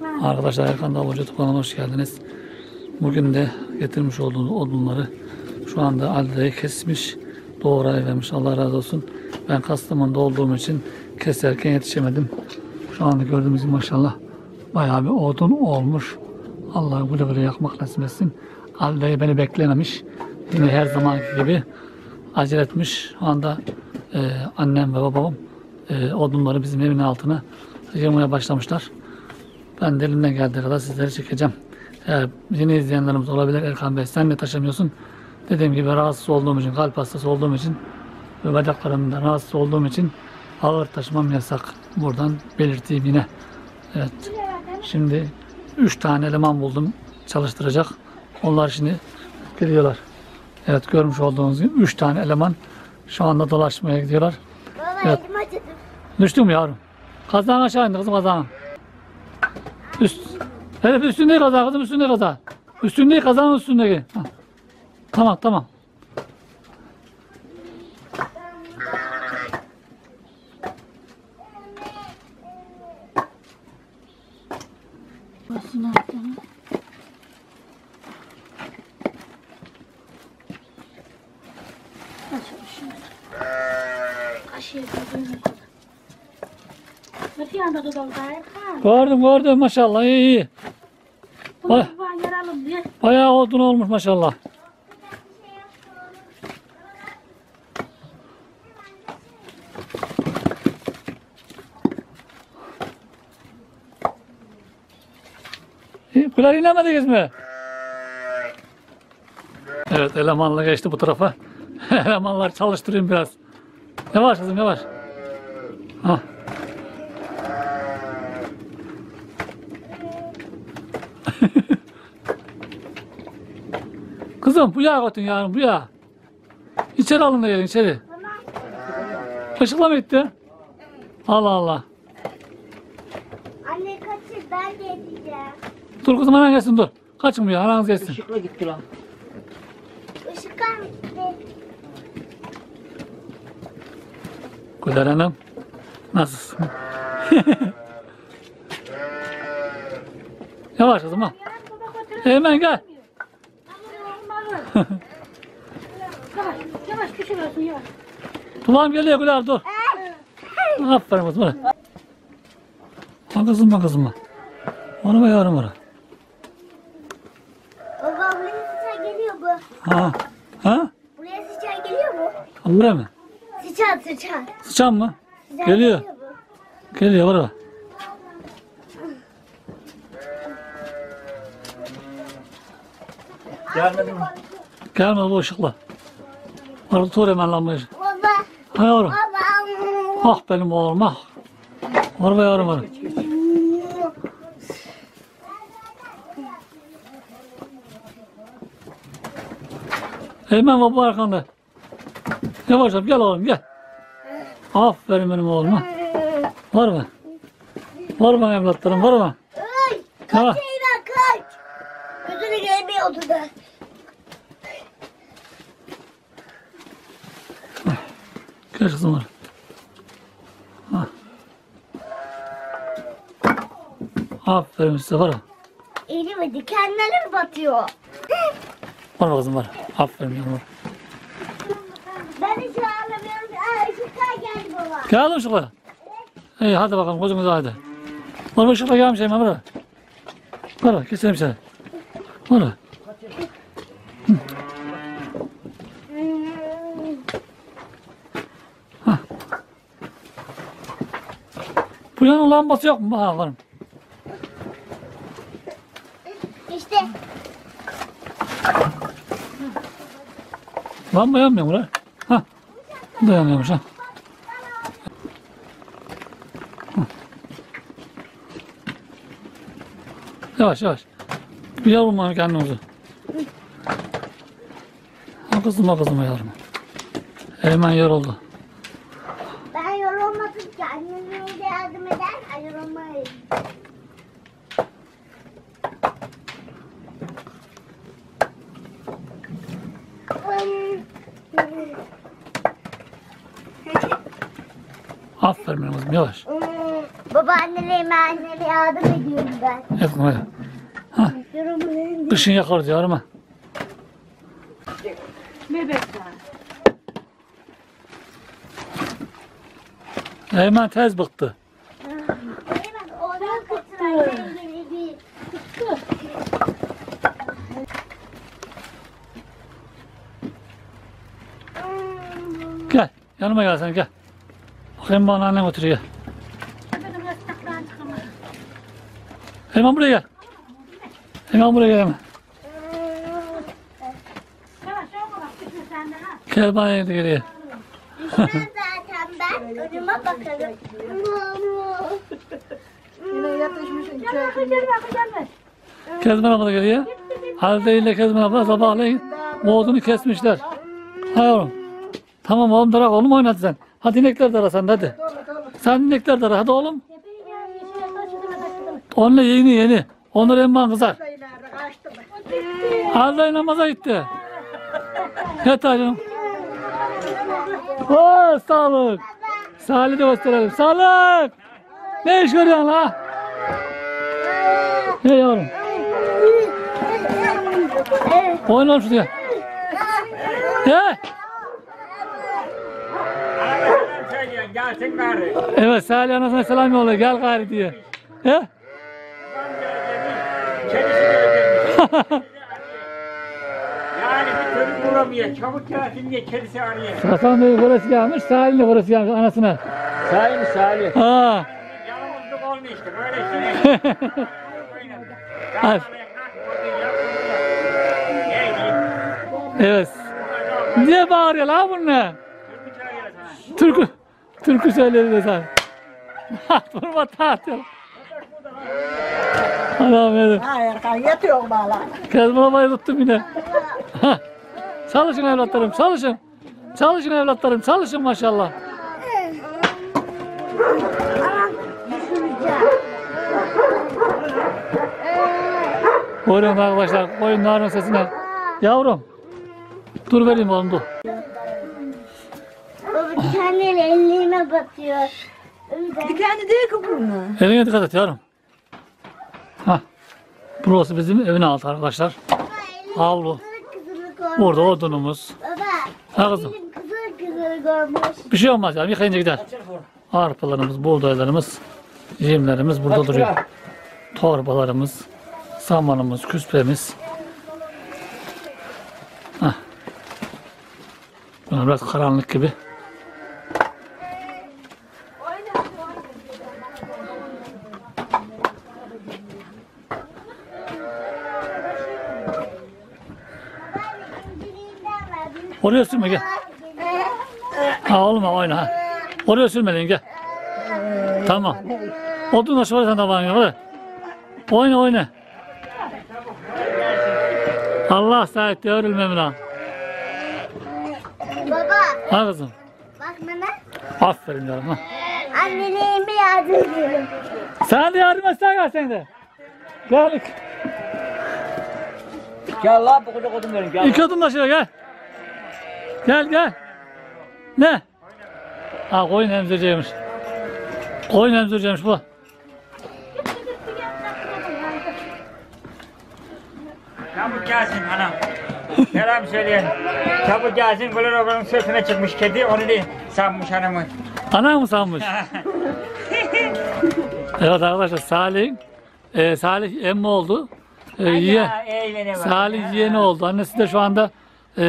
Arkadaşlar Erkan Davul YouTube hoş geldiniz. Bugün de getirmiş olduğunuz odunları şu anda Ali'de kesmiş, doğraya vermiş. Allah razı olsun. Ben Kastamonu'da olduğum için keserken yetişemedim. Şu anda gördüğümüz gibi maşallah bayağı bir odun olmuş. Allah güle güle yakmak nasip etsin. Ali beni beklememiş. Yine her zamanki gibi acele etmiş. Şu anda e, annem ve babam e, odunları bizim evin altına yığmaya başlamışlar. Ben de elimden geldiği kadar sizleri çekeceğim. Eğer yeni izleyenlerimiz olabilir Erkan Bey sen ne taşımıyorsun? Dediğim gibi rahatsız olduğum için, kalp hastası olduğum için ve bacaklarımda rahatsız olduğum için ağır taşımam yasak. Buradan belirteyim yine. Evet. Şimdi 3 tane eleman buldum çalıştıracak. Onlar şimdi gidiyorlar. Evet görmüş olduğunuz gibi 3 tane eleman şu anda dolaşmaya gidiyorlar. Baba Evet. elim acıdı. Düştün mü yavrum? Kazağın aşağı indi kızım kazağın. Evet üstünde kazağı kızım üstünde kazağı. Üstünde kazağın üstündeki. Ha. Tamam tamam. Basın altına. Erkan? Gördüm gördüm maşallah iyi iyi. Bunu Vay. bir yaralım diye. Bayağı odun olmuş maşallah. Kular inemediniz mi? Evet elemanla geçti bu tarafa. Elemanlar çalıştırayım biraz. Yavaş kızım yavaş. Hah. Kızım bu yağ götün yarın bu yağ. İçeri alın da gelin içeri. Işıkla mı gitti? Allah Allah. Anne kaçır ben de. Dur kızım hemen gelsin dur. Kaçın bu ya ananız gelsin. Işıkla gitti lan. Işıklar mı gitti? Güler Hanım. Nasılsın? Yavaş kızım ha. Hemen gel. Yavaş, yavaş düşürüyorsun yavaş. Kulağım geliyor Güler dur. Aferin kızım. hadi. Ha kızım ha kızım. Onu mu yavrum onu? Baba buraya sıçan geliyor bu. Ha. Ha? Buraya sıçan geliyor mu? Buraya mı? Sıçan sıçan. Sıçan mı? Sıçan Geliyor. bu. Geliyor bak. Gelmedi mi? Gelme bu ışıkla. Orada tur hemen lambayı. Baba. Ha yavrum. Baba. Ah benim oğlum ah. Var be yavrum var. Hemen baba arkanda. Yavaş yap gel oğlum gel. Aferin benim oğluma. Var mı? Var mı evlatlarım var mı? Kaç Eyvah kaç. Gözünü gelmiyordu da. Gel kızım var. Ha. Aferin size var? Elime dikenleri mi batıyor? Var kızım var. Aferin yavrum var. Ben hiç ağlamıyorum. Aa ışıklar geldi baba. Geldi ışıkla. İyi hadi bakalım gözünüz aydın. Var mı ışıkla gelmiş hemen var. Keselim seni. Var mı? Hah. Bu yanın lambası yok mu? Mı? İşte Lamba yanmıyor mu lan? Ha. Bu da yanmıyormuş ha. Yavaş yavaş. Bir yorulma kendimizi. Ha kızım ha kızım yavrum. Hemen yoruldu. ben yorulmadım ki. Annem yolda yardım eder. Ben yorulmayayım. Aferin benim kızım yavaş. Babaannelerime anneme yardım ediyorum ben. Etme hadi. Ha, kışın yakarız yavrum ha. Bebek var. Hemen tez bıktı. Oradan kıtırayla ilgili bir Gel. Yanıma gel sen gel. Bakayım bana annen oturuyor. Hemen buraya gel. Hemen buraya gel hemen. Gel bana gel geriye. Zaten ben. Önüme bakarım. Yine yatışmışsın Gel gel. Kezban abla geliyor. Halide ile Kezban abla sabahleyin boğazını kesmişler. Ha yavrum. Tamam oğlum darak oğlum oynat sen. Hadi inekler dara sen hadi. Sen inekler dara hadi oğlum. Tepeyi gelmiş. Şuraya taşıdım taşıdım. Onunla yeni yeni. Onlar emman kızar. Halide namaza gitti. Yat hacım. Oo sağlık. Sağlık da gösterelim. Sağlık. Ne iş görüyorsun la? Ne yavrum? Oyna şuraya. Gari. Evet Salih anasına selam yolla gel gari diye. He? Kedisi gördürmüş. yani bir çocuk bulamıyor. Çabuk gelsin diye kedisi arıyor. Hasan Bey burası gelmiş, Salih'in de burası gelmiş anasına. Salim Salih. Ha. Yalnızlık olmuyor işte böyle şey. Hadi. Evet. Niye bağırıyor lan bunlar? Türkü, türkü söyledi de sen. Durma tahtıyor. Anam benim. Ha Erkan yatıyor bağla. Kezban babayı tuttum yine. Hah. çalışın evlatlarım, çalışın. Çalışın evlatlarım, çalışın maşallah. Buyurun arkadaşlar, koyunların sesine. Yavrum, dur vereyim oğlum dur. Baba ellerime batıyor. Öyle. Dikenli değil ki burnu. Eline dikkat et yavrum. Hah. Burası bizim evin altı arkadaşlar. Avlu. Kızılı görmüş. Burada odunumuz. Baba. Ha kızım. Bir şey olmaz ya. Yıkayınca gider. Arpalarımız, buğdaylarımız, yemlerimiz burada duruyor. Torbalarımız, samanımız, küspemiz. Bunlar biraz karanlık gibi. Oraya sürme gel. Ha oğlum ha, oyna ha. Oraya sürmeliyin gel. Tamam. Odun aşı var sen tabağın yok hadi. Oyna oyna. Allah sahip diye örülmem lan. Baba Ha kızım. bak bana. Aferin yavrum ha. Annelerime yardım ediyorum. Sen de yardım etsene gel sen de. Gel. Gel lan bu kadar kodum verin gel. İki odun aşağı gel. Gel gel. Ne? Ha koyun emzireceğimiş. Koyun emzireceğimiş bu. Çabuk gelsin anam. Selam söyleyin. Çabuk gelsin. Gülür obanın sırtına çıkmış kedi. Onu da sanmış hanımı. Ana mı sanmış? evet arkadaşlar Salih e, Salih emmi oldu. E, yiye, Ya. Salih yeğeni oldu. Annesi de şu anda e,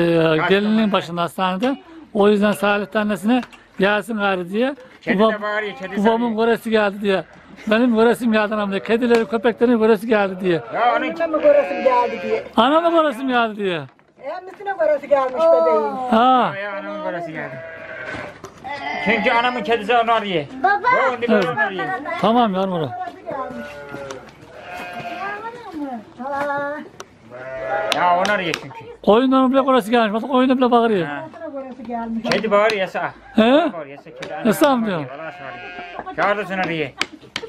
gelinin başında hastanede. O yüzden Salih annesine gelsin gari diye. Kedi Babam- de bağırıyor. Kedi babamın göresi geldi diye. Benim göresim geldi anam diye. Kedilerin köpeklerin göresi geldi diye. Ya onun Anneme mi göresi geldi diye. Anamın göresim geldi diye. Emmisine göresi gelmiş bebeğin. Ha. Ya anamın parası geldi. Çünkü anamın kedisi onu arıyor. Baba. Onu Evet. onu arıyor. Tamam yavrum. oğlum. Ha, Ya onu arıyor çünkü. Koyunların bile göresi gelmiş. Bak koyuna bile bağırıyor. Ha. Kedi bağırıyor yasa. He? Bağırıyor yasa kedi. Yasa mı diyor? Çağırırsın arıyor.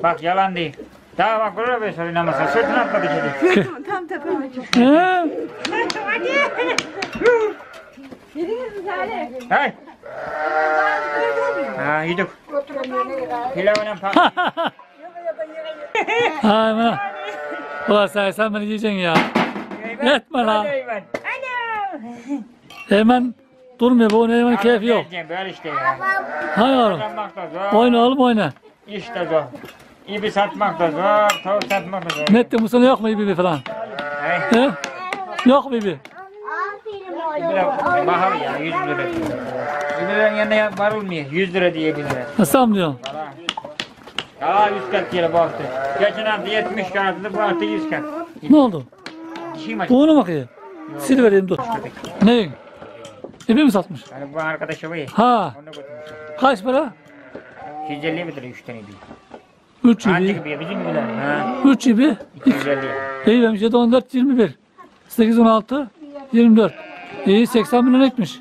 Bak yalan değil. Daha bak gurur be soruyor namazı. Sırtına atladı kedi. Tam tepeme çıktı. He? Hey. Ha yedik. Pilavına patlayın. Ay bana. Ulan sen, sen beni yiyeceksin ya. Etme lan. Hadi Eymen. Hemen durmuyor. Bu Eymen'in keyfi yok. Geleceğim, Böyle işte ya. Hay oğlum. Kazanmak da zor. Oyna oğlum oyna. İşte zor. İbi satmak da zor, tavuk satmak da zor. Ne ettin bu sene yok mu ibibi falan? Hey, He? Yok mu ibi? Aferin biraz oğlum. pahalı ya, 100 lira. 100 liranın yanına varılmıyor, 100 lira diye 1 lira. Nasıl diyorsun? 100 kat diye bu hafta. Geçen hafta 70 kağıtlı, bu hafta 100 kat. Ne oldu? Bunu mu bakıyor? Sil vereyim dur. Neyin? İbi mi satmış? Yani bu arkadaşı var ya, Ha. onu götürmüş. Kaç para? 250 bir lira 3 tane bir. 3 Anca ibi. gibi ya, bizim gibiler. Ha, 3 ibi. 250. İyi vermiş 7, 14, 21. 8, 16, 24. İyi 80 milyon etmiş.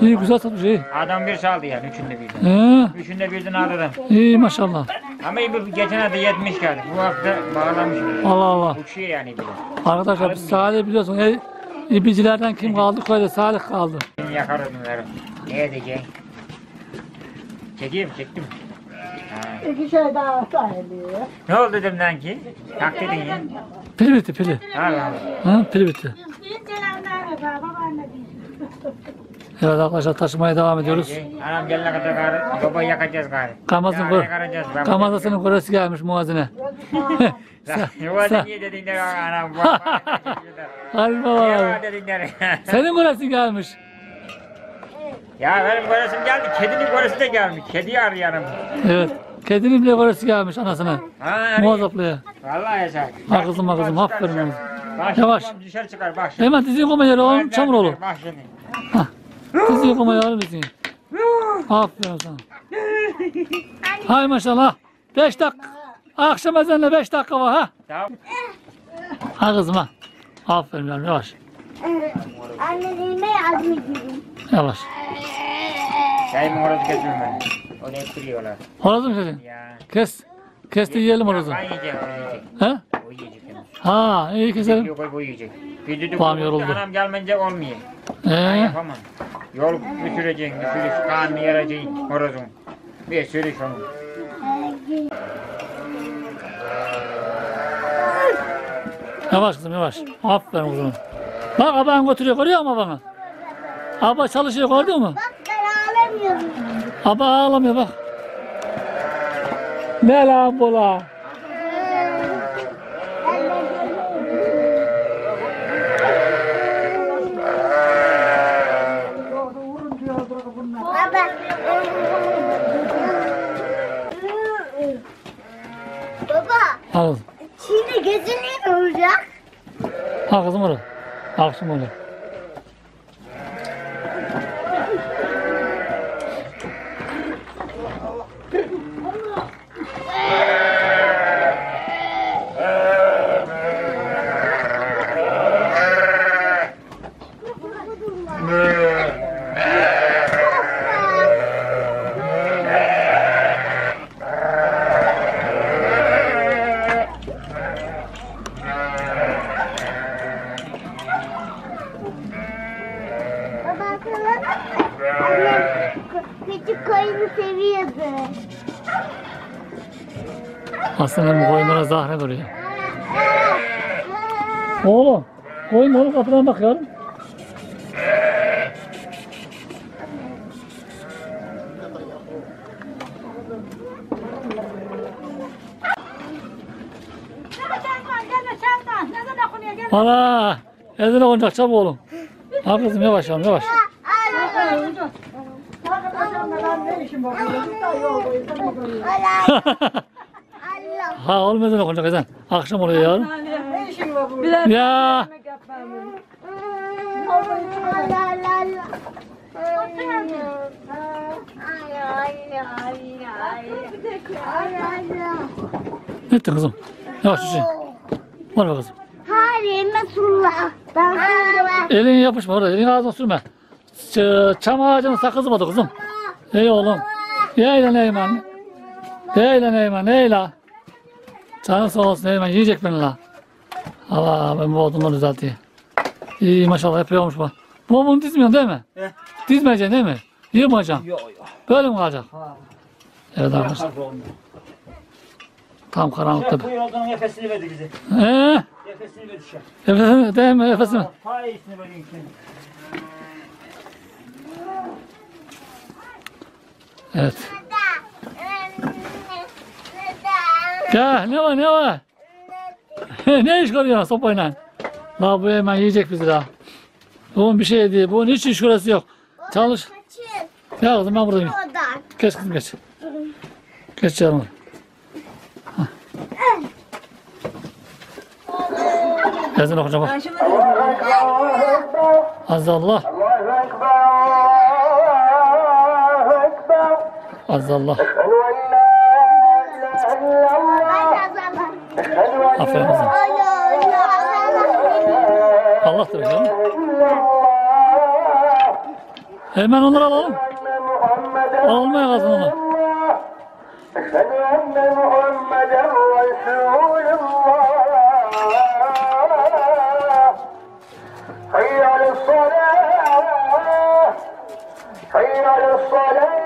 İyi güzel satmış iyi. Adam bir saldı yani, üçünde birden. He, Üçünde birden aldı. iyi maşallah. Ama bu geçen hafta 70 kağıt. Bu hafta bağlamış. Allah Allah. Uçuyor yani bir de. Arkadaşlar biz Salih biliyorsun. E, ibicilerden kim kaldı? Köyde Salih kaldı. Şimdi yakarız bunları. Ne edeceksin? Çekeyim, çektim. Ha. İki şey daha sahibi. Ne oldu dedim lan ki? Tak dedin ya. Pili bitti pili. Al al. Ha, pili bitti. Büyük celalden ver babaanne diyor. Evet arkadaşlar taşımaya devam ediyoruz. Anam gelene kadar gari, baba yakacağız gari. Kamazın. Ben Kamazasının koresi gelmiş muazine. Dedin de. Senin koresi gelmiş. Ya benim koresim geldi, kedinin koresi de gelmiş. Kediyi arıyorum. Evet. Kedinin bile koresi gelmiş anasına. Muazzaplıya. Vallahi yaşa. Ha kızım, ha kızım, aferin Yavaş. Dışarı çıkar bak şimdi. Hemen dizini koma yere oğlum çamur olur. Bak şimdi. Dizini koma yere dizini. Aferin sana. Hay maşallah. 5 dakika. Akşam ezanla 5 dakika var ha. Tamam. Ha kızım ha. Aferin yavrum yavaş. Anneliğime yardım ediyorum. Yavaş. Çayımı horozu kesiyorum ben. Onu ettiriyorlar. Horozu mu kesin? Ya. Kes. Kes de yiyelim horozu. Ben yiyeceğim. He? O yiyecek. Ha iyi keselim. Yok o yiyecek. Bir düdük Babam yoruldu. Anam gelmeyince olmuyor. Ben Ee, yapamam. Yol düşüreceksin, düşürüş, kanını yaracaksın horozun. Bir sürüş onu. yavaş kızım yavaş. Aferin kızım. Bak aban götürüyor görüyor musun bana? Aba çalışıyor gördün mü? Bak ben ağlamıyorum. Aba ağlamıyor bak. Ne lan bu lan? Baba. Kızım. Şimdi gözün ne olacak? Ha kızım orada. Akşam orada. Baba sana annem küçük koyunu seviyordu. Bu koyunlara zahre duruyor. Oğlum. Koyun oğlum kapıdan okunuyor gelme. Ana. Ezine konacak çabuk oğlum. Ha kızım yavaş yavrum yavaş. Ha oğlum ezine konacak ezan. Akşam oluyor yavrum. Ne işin var burada? Ya. Ne ettin kızım? Yavaş düşün. Var bak kızım. Hayır Resulullah. Ben Elini yapışma orada. Elini ağzına sürme. Ç- çam ağacının sakızı mı kızım? Ey oğlum. Yeyle Neyman. Yeyle Neyman. Neyle. Canın sağ olsun Neyman. Yiyecek beni la. Allah ben bu odunları düzelteyim. İyi maşallah yapıyormuş bu. Bu bunu dizmiyorsun değil mi? He. Dizmeyeceksin değil mi? Yığmayacaksın. Yok yok. Böyle mi kalacak? Evet arkadaşlar. Tam karanlıkta. Şef bu yoldan nefesini verdi bize. Eee? Nefesini verdi şef. Efendim, değil mi? Efendim. Ha vereyim şimdi. Evet. Gel ne var ne var? ne iş görüyorsun sopayla? La bu hemen yiyecek bizi la. Bunun bir şey değil. Bunun hiç iş şurası yok. Çalış. Ya kızım ben buradayım. Geç kızım geç. Geç canım. Hah. Ezan okuyacağım bak. Azza Allah. Aferin kızım. Allah da canım. Hemen onları alalım. Almaya kalsın onu. أشهد أن محمدا رسول الله حي على الصلاة حي على الصلاة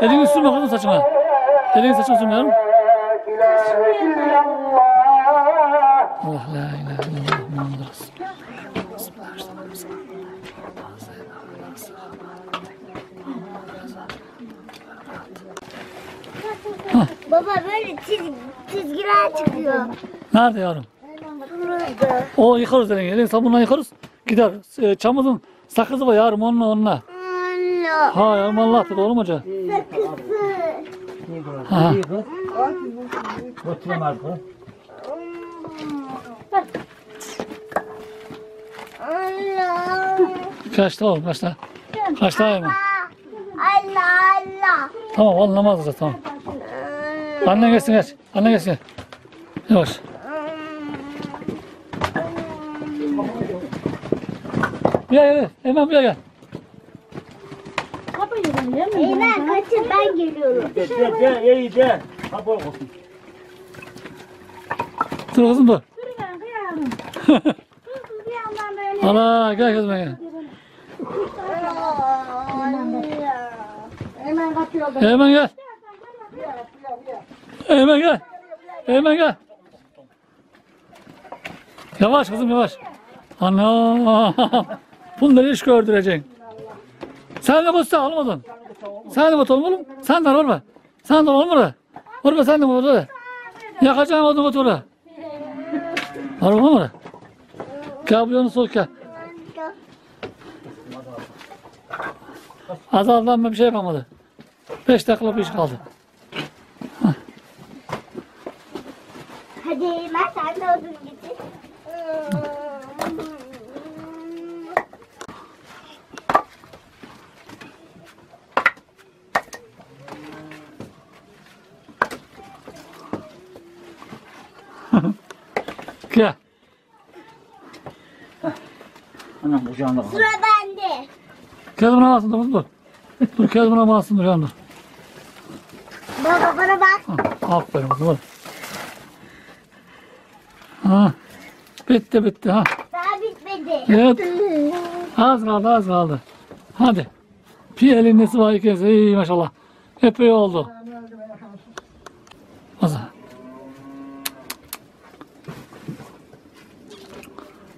Elini sürme kızım saçına. Elini saçına sürmeyelim. Allah la ilahe illallah Muhammed Baba böyle çizgi, çizgiler çıkıyor. Nerede yavrum? Burada. O yıkarız elini. Elini sabunla yıkarız. Gider. Ee, çamızın sakızı var yavrum onunla onunla. Allah. Ha yavrum Allah'tır oğlum hoca. Ha. Artık. Allah. Kaçta oğlum kaçta? Kaçta yavrum? Allah Allah. Tamam namaz kılacağız tamam. Anne gelsin geç. Anne gelsin. Yavaş. Gel gel. Hemen buraya gel. Yiyelim mi? Eymen kaçın ben geliyorum. Gel gel gel iyi gel. Ha bol olsun. Dur kızım dur. Gel kıyalım. Kız bir yandan böyle. Ana gel kızım gel. Hemen kaçıyor. Hemen gel. Hemen gel. Hemen gel. Yavaş kızım yavaş. Ana. Bunları iş gördüreceksin. Sen de bosta almadın. Sen de bot oğlum. Sen de olma. Sen de olma. Olma sen de olma. Yakacağım odun otura. Olma mı? Gel bu yana soğuk gel. Azaldan bir şey kalmadı. Beş dakikalık bir iş kaldı. Hadi Eymen sen de odun Anam kucağında kal. Sıra bende. Kezban alsın dur dur. Dur Kezban alsın dur yandır. Baba bana bak. Ha, Aferin kızım hadi. Ha. Bitti bitti ha. Daha bitmedi. Evet. Az kaldı az kaldı. Hadi. Bir elin nesi var ikisi. İyi maşallah. Epey oldu. Zaman.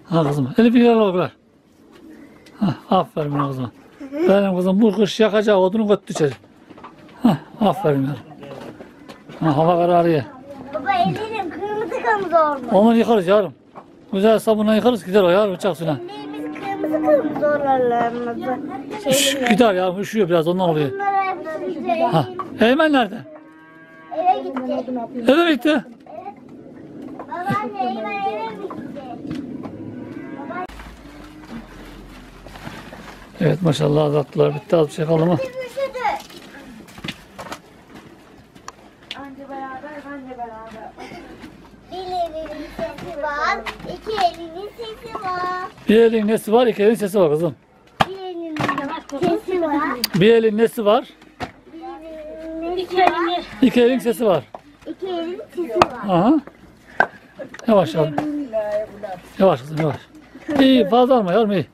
Ha kızım. Elif bir yere ver. Aferin benim kızıma. Benim kızım bu kış yakacak odunu götü içeri. Ha, aferin yavrum. Ha, hava kararıyor. Baba ellerim kırmızı kırmızı olmuş. Onu yıkarız yavrum. Güzel sabunla yıkarız gider o yavrum uçak suyuna. Ellerimiz kırmızı kırmızı olurlarımızı. Şş, gider ya üşüyor biraz ondan oluyor. Bunlar hepsi Ha, Eymen nerede? eve gitti. Eve mi gitti? Babaanne Eymen eve mi gitti? Evet maşallah azattılar bitti az şey kaldı mı? Bir elinin sesi var, iki elinin sesi var. Bir elin nesi var, iki elin sesi var kızım. Bir elinin sesi var. Bir elin nesi var. iki elin sesi var. İki elin sesi var. Aha. Yavaş yavrum. Yavaş kızım yavaş. İyi fazla alma yavrum iyi.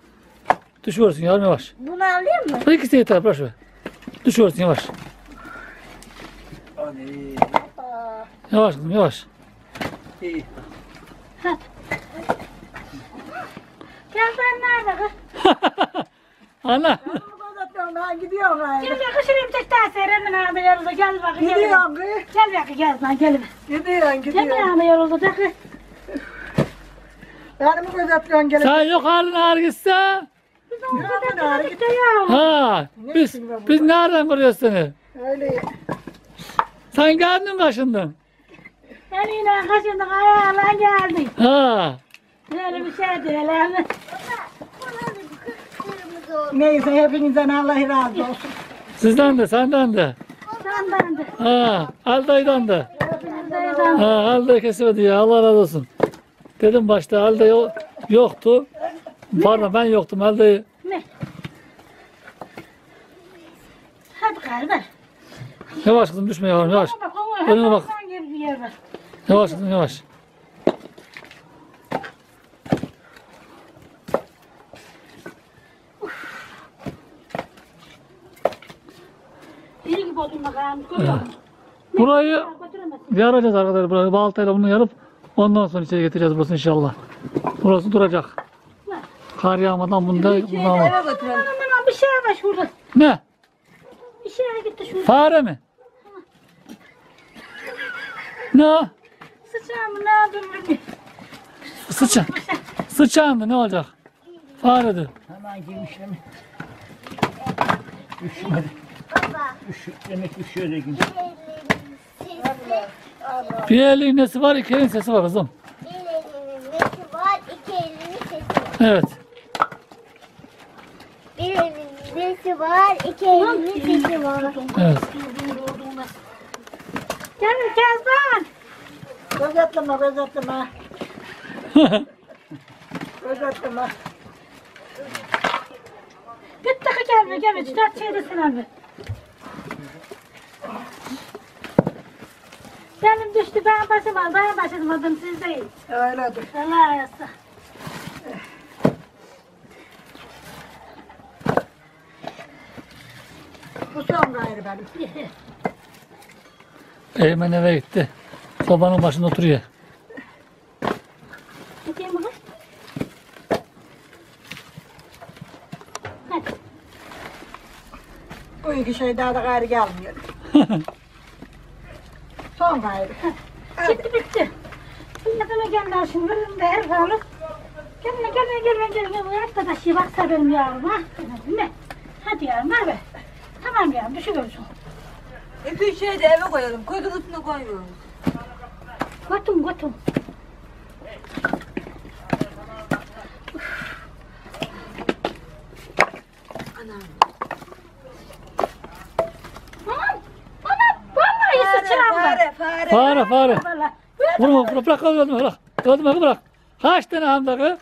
Düşüyorsun yavrum yavaş. Bunu alayım mı? Bu ikisi yeter bırak şöyle. Düşüyorsun yavaş. Yavaş kızım yavaş. Kazan nerede kız? Ana. Ben gidiyorum ben. Gel bak şuraya bir tek daha seyremin abi yoruldu. Gel bak gel. Gidiyorum kız. Gel bak gel lan gel. Gidiyorum Gel gidiyorum. abi yoruldu da kız. Yani mi gözetliyorsun gelip? Sen yok halin ağır gitse. Yürüdün ağrı git. Ya. Ha. Biz, biz nereden görüyoruz seni? Öyle. Sen geldin kaşındın. Eliyle kaşındık ayağına geldin. Ha. Böyle bir şey da kırmızı oldu. Neyse hepinizden Allah razı olsun. Sizden de senden de. Senden de. Ha. Alday'dan da. Dayıdan. Ha. Alday kesemedi ya. Allah razı olsun. Dedim başta Alday yo- yoktu. Pardon ben yoktum. Alday Ne? Hadi kardeş. yavaş kızım düşme yavrum yavaş. Bak onu Önüne bak. Yavaş kızım yavaş. Gibi. Görüyor musun? Burayı yaracağız arkadaşlar. Burayı baltayla bunu yarıp ondan sonra içeri getireceğiz burası inşallah. Burası duracak. Kar yağmadan bunda bundan var. Aman aman bir şey var şurada. Ne? Bir şey gitti şurada. Fare mi? Ne? o? Sıçağımı ne yapayım bilmiyorum. Sıçan. Sıçandı ne olacak? Faredir. Hemen girmişler. Baba. Demek üşüyor da gün. Bir elinin sesi. Bir elin nesi var, iki elin sesi var kızım. Bir elinin nesi var. iki elinin sesi var. Evet. Bir elinin nesi var. iki elinin sesi var. Evet. Gel Kezban. Gözetleme gözetleme. Gözetleme. Git takı gel be gel be. Dört şeydesin abi. Benim düştü ben başım aldı. Ben başım aldım siz değil. Öyledir. Allah yazsın. Son gayrı benim. Eymen eve gitti. Sobanın başında oturuyor. Gideyim mi kız? Hadi. Bu iki şey daha da gayrı gelmiyor. son gayrı. Bitti bitti. Bana gönder şimdi benim de her zaman. Gelme gelme gelme gelme. Bu arkadaşı baksa benim yavrum ha. Mi? Hadi yavrum Tamam yavrum düşüyorsun. İpi şeyde eve koyalım. Koydun üstüne koymuyoruz. Götüm götüm. Anam. Anam. Vallahi sıçram ben. Fare fare. Fare fare. Vallahi. Vurma vurma bırak öldürme bırak. Öldürme bırak. Kaç tane hamdakı?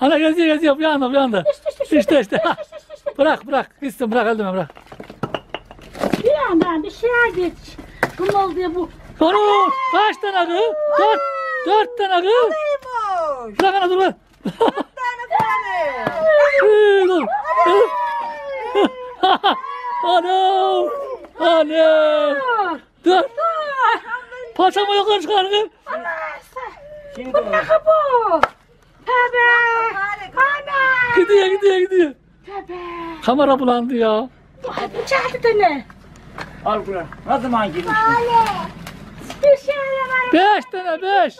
Ana geziyor geziyor bir anda bir anda. İşte işte. Bırak bırak. Gitsin bırak öldürme bırak. Şeye geç. Bu oldu ya bu. Onu kaç tane kız? Dört. Dört tane kız. Neymiş? Bırak ana dur lan. dur. Ana. Ana. Dur. Paçamı yukarı çıkar. Şimdi Bu ne bu? Tebe. Ana. Gidiyor gidiyor gidiyor. Tebe. Kamera bulandı ya. Ay bu çağırdı da ne? Al kuran. Ne zaman girmiş? Bir var. Beş tane beş. Beş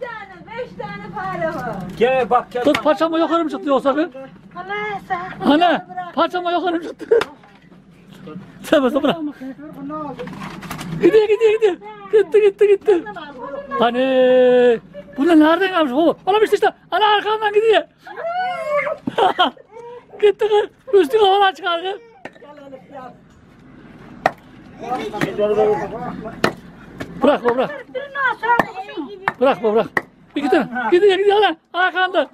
tane, beş tane fare var. Gel bak gel. Kız paçama yukarı mı çıktı yoksa kız? Allah sağ. Ana paçama yukarı mı çıktı? Sen bırak bırak. Gidiyor gidiyor gidiyor. Gitti gitti gitti. Hani bu ne nereden gelmiş bu? Oğlum işte işte. Ana arkamdan gidiyor. gitti kız. Üstü havadan çıkar kız. Bırak bu bırak. Bir nasıl? Bırak bu bırak. Bir gidin. Gidiyor gidiyor lan. Arkanda.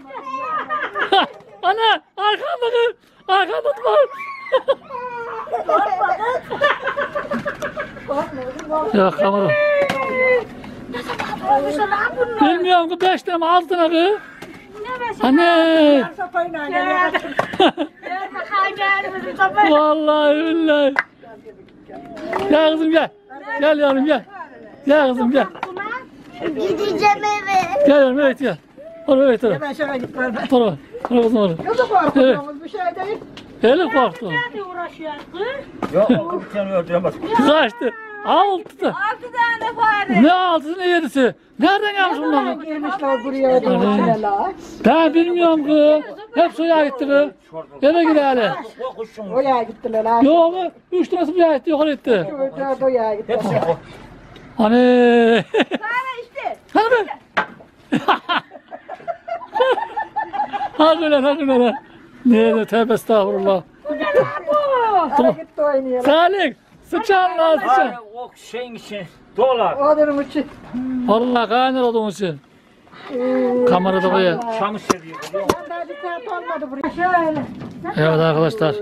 Ana arkamda kız. Arkamda var. ya kamera. Bilmiyorum ki beş tane mi altı tane kız. Ne mesela? Anne. Vallahi billahi. Gel kızım gel. Gel yavrum gel. Gel kızım gel. Gideceğim eve. Gel yavrum evet gel. Oraya evet oraya. Ben şöyle git böyle. Oraya. Oraya kızım oraya. Yok korkuduğumuz bir şey değil. Elif korktu. Nerede uğraşıyor kız? Yok tane öldüremez. Kaçtı. Altı da. Altı tane fare. Ne altısı ne yedisi? Nereden gelmiş bunlar? Girmişler buraya la. Ben bilmiyorum kız. Hep suya gitti kız. Eve gidelim. O kuşun. Oya gittiler ha. Yok kız. Üç tanesi buraya gitti yukarı gitti. Dört oya gittiler. Hepsi o. Hani. Fare işte. Hani be. Hadi lan hadi lan. Ne de tövbe estağfurullah. Hadi gitti oynuyor. Salih. Sıçan lan sıçan. O şeyin için dolar. Odunun içi. Vallahi kaynar olduğun için. Kamerada buraya. Çamı seviyor. Ben daha bir saat olmadı buraya. Şöyle. Evet arkadaşlar.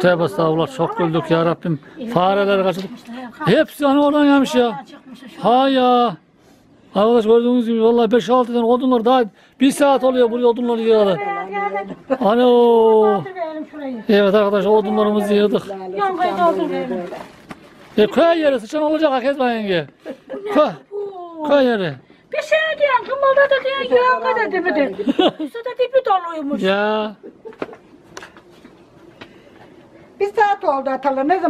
Tövbe estağfurullah çok güldük ya Rabbim. Fareler kaçırdık. Hepsi hani oradan gelmiş ya. Ha ya. Arkadaş gördüğünüz gibi vallahi 5-6 tane odunlar daha bir saat oluyor buraya odunları yığalı. Ano. Evet arkadaşlar odunlarımızı yığdık. E köy yeri sıçan olacak Akezba yenge. Köy, köy yeri. Bir şey diyen kımılda da diyen yonka dedi mi de. Üstü de dibi doluymuş. Ya. Bir saat oldu atalı. Ne zaman?